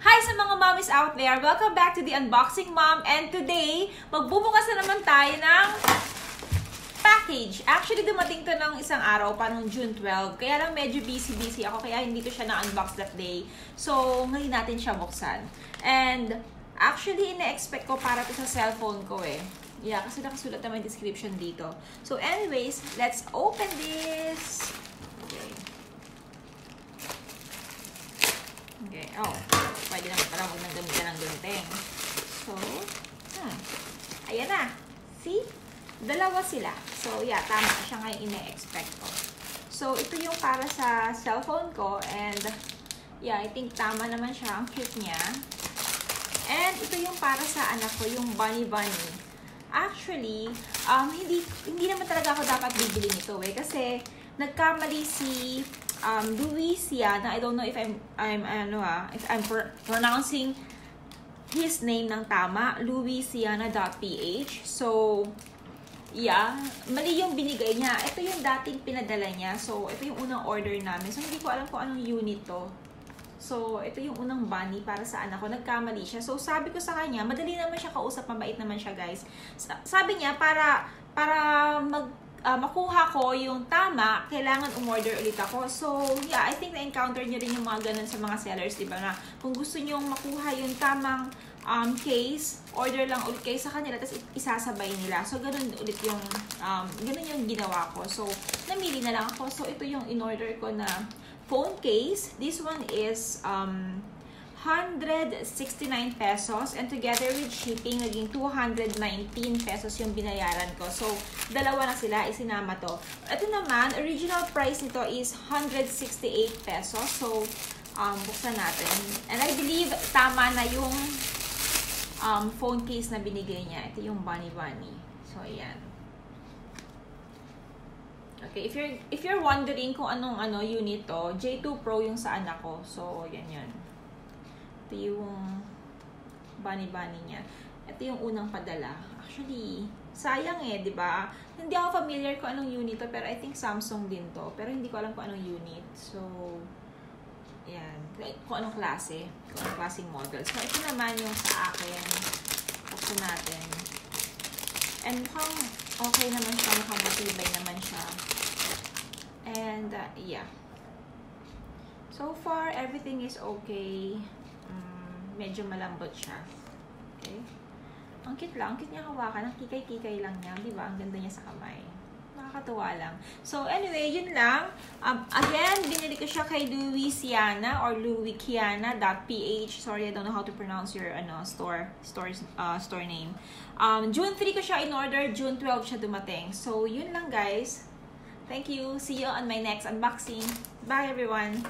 Hi sa mga mommies out there! Welcome back to the Unboxing Mom and today, magbubukas na naman tayo ng package. Actually, dumating to ng isang araw, parang June 12. Kaya lang medyo busy-busy ako, kaya hindi ko siya na-unbox that day. So, ngayon natin siya buksan. And, actually, ina-expect ko para to sa cellphone ko eh. Yeah, kasi nakasulat naman description dito. So, anyways, let's open this. Okay. Okay, oh. Pwede naman pala huwag nang gamitan ng gunting. So, hmm. Ayan na. See? Dalawa sila. So, yeah, tama siya nga yung ine-expect ko. So, ito yung para sa cellphone ko and yeah, I think tama naman siya. Ang cute niya. And ito yung para sa anak ko, yung Bunny Bunny. Actually, um, hindi, hindi naman talaga ako dapat bibili nito eh. Kasi, nagkamali si um, Louisiana. I don't know if I'm, I'm, ano ah, if I'm pr pronouncing his name ng tama. Louisiana.ph. So, yeah, mali yung binigay niya. Ito yung dating pinadala niya. So, ito yung unang order namin. So, hindi ko alam kung anong unit to. So, ito yung unang bunny para sa anak ko. Nagkamali siya. So, sabi ko sa kanya, madali naman siya kausap, mabait naman siya, guys. Sabi niya, para, para mag, uh, makuha ko yung tama, kailangan umorder ulit ako. So, yeah, I think na-encounter niyo rin yung mga ganun sa mga sellers, di ba? Na kung gusto niyo makuha yung tamang um, case, order lang ulit kayo sa kanila, tapos isasabay nila. So, ganun ulit yung, um, ganun yung ginawa ko. So, namili na lang ako. So, ito yung in-order ko na phone case. This one is um, 169 pesos and together with shipping, naging 219 pesos yung binayaran ko. So, dalawa na sila, isinama to. Ito naman, original price nito is 168 pesos. So, um, buksan natin. And I believe tama na yung um, phone case na binigay niya. Ito yung Bunny Bunny. So, ayan. Okay, if you're if you're wondering kung anong ano unit to, J2 Pro yung sa anak ko. So, yan yan. Ito yung bunny-bunny niya. Ito yung unang padala. Actually, sayang eh, 'di ba? Hindi ako familiar kung anong unit to, pero I think Samsung din to. Pero hindi ko alam kung anong unit. So, yan. Kung anong klase. Kung anong klaseng model. So, ito naman yung sa akin. Buksan natin. And mukhang okay naman siya. Mukhang matibay naman siya. And, uh, yeah. So far, everything is okay. Medyo malambot siya. Okay? Ang cute lang. Ang cute niya hawakan. Ang kikay-kikay lang niya. Di ba? Ang ganda niya sa kamay. Nakakatuwa lang. So, anyway, yun lang. Um, again, binili ko siya kay Louisiana or louisiana.ph. Sorry, I don't know how to pronounce your ano, store, store, uh, store name. Um, June 3 ko siya in-order. June 12 siya dumating. So, yun lang guys. Thank you. See you on my next unboxing. Bye everyone.